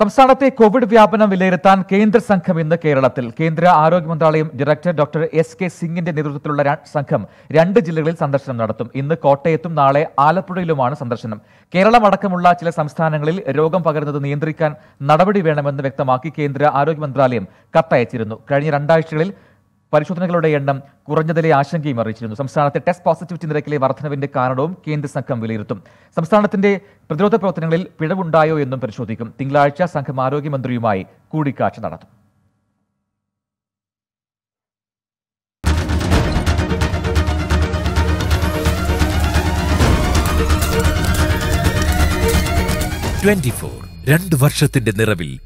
സംസ്ഥാനത്തെ കോവിഡ് വ്യാപനം വിലയിരുത്താൻ കേന്ദ്ര സംഘം ഇന്ന് കേരളത്തിൽ. കേന്ദ്ര ആരോഗ്യ മന്ത്രാലയം ഡയറക്ടർ ഡോക്ടർ എസ് കെ സിംഗിന്റെ നേതൃത്വത്തിലുള്ള സംഘം രണ്ട് ജില്ലകളിൽ സന്ദർശനം നടത്തും. ഇന്ന് കോട്ടയത്തും നാളെ ആലപ്പുഴയിലുമാണ് സന്ദർശനം. കേരളം അടക്കമുള്ള ചില സംസ്ഥാനങ്ങളിൽ രോഗം പകരുന്നത് നിയന്ത്രിക്കാൻ നടപടി വേണമെന്ന് വ്യക്തമാക്കി കേന്ദ്ര ആരോഗ്യ മന്ത്രാലയം കത്തയച്ചിരുന്നു. കഴിഞ്ഞ രണ്ടാഴ്ചകളിൽ പരിശോധനകളുടെ എണ്ണം കുറഞ്ഞതിലെ ആശങ്കയും അറിയിച്ചിരുന്നു. സംസ്ഥാനത്തെ ടെസ്റ്റ് പോസിറ്റിവിറ്റി നിരക്കിലെ വർധനവിന്റെ കാരണവും കേന്ദ്ര സംഘം വിലയിരുത്തും. സംസ്ഥാനത്തിന്റെ പ്രതിരോധ പ്രവർത്തനങ്ങളിൽ പിഴവുണ്ടായോ എന്നും പരിശോധിക്കും. തിങ്കളാഴ്ച സംഘം ആരോഗ്യമന്ത്രിയുമായി കൂടിക്കാഴ്ച നടത്തും. ട്വന്റി ഫോർ രണ്ട് വർഷത്തിന്റെ നിറവിൽ